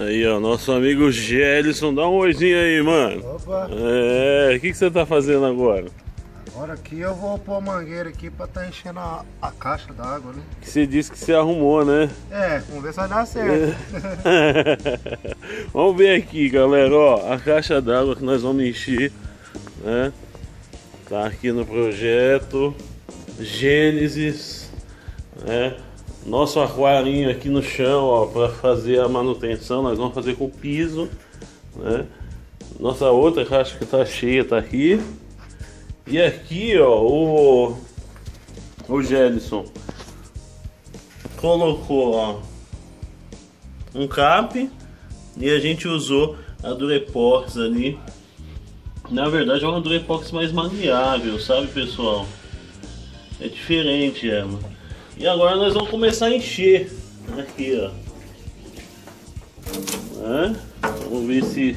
Aí, ó, nosso amigo Gelson, dá um oizinho aí, mano. Opa, É, o que, que você tá fazendo agora? agora aqui eu vou pôr a mangueira aqui pra tá enchendo a, a caixa d'água, né? Que você disse que você arrumou, né? É, vamos ver se vai dar certo. vamos ver aqui, galera, ó, a caixa d'água que nós vamos encher, né? Tá aqui no projeto Gênesis, né? Nosso aquarinho aqui no chão, para fazer a manutenção, nós vamos fazer com o piso, né? Nossa outra caixa que tá cheia tá aqui. E aqui, ó, o o Gelson colocou, ó, um cap e a gente usou a Durepox ali. Na verdade é uma Durepox mais maleável, sabe pessoal? É diferente ela. E agora nós vamos começar a encher aqui, ó. Vamos ver se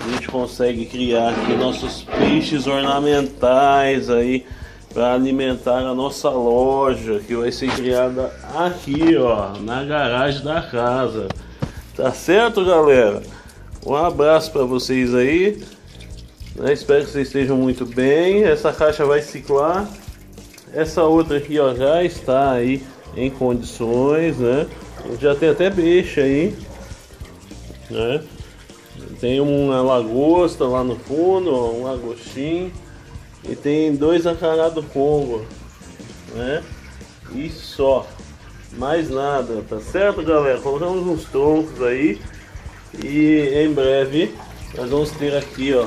a gente consegue criar aqui nossos peixes ornamentais aí para alimentar a nossa loja que vai ser criada aqui, ó, na garagem da casa. Tá certo, galera? Um abraço para vocês aí. Espero que vocês estejam muito bem. Essa caixa vai ciclar. Essa outra aqui, ó, já está aí em condições, né? Já tem até peixe aí, né? Tem uma lagosta lá no fundo, ó, um lagostim. E tem dois acarado Congo, né? E só. Mais nada, tá certo, galera? Colocamos uns troncos aí. E em breve nós vamos ter aqui, ó,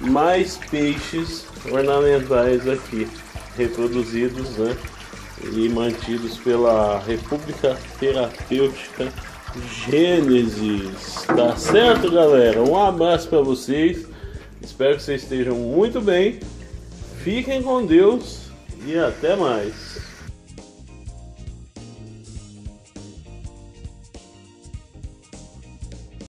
mais peixes ornamentais aqui, reproduzidos, né? E mantidos pela República Terapêutica Gênesis. Tá certo, galera? Um abraço para vocês. Espero que vocês estejam muito bem. Fiquem com Deus e até mais.